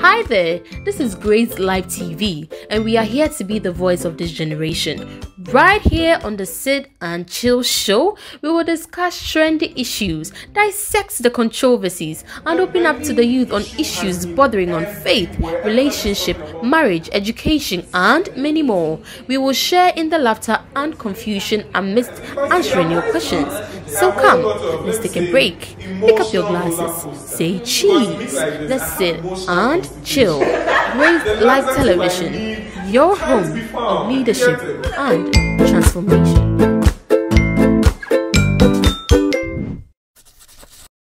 Hi there, this is GracedLife TV, and we are here to be the voice of this generation. Right here on the Sit and Chill show, we will discuss trendy issues, dissect the controversies, and open up to the youth on issues bordering on faith, relationship, marriage, education, and many more. We will share in the laughter and confusion amidst answering your questions. So come, let's take a break, pick up your glasses, say cheese, let's sit and chill. GracedLife Television, your home of leadership and transformation.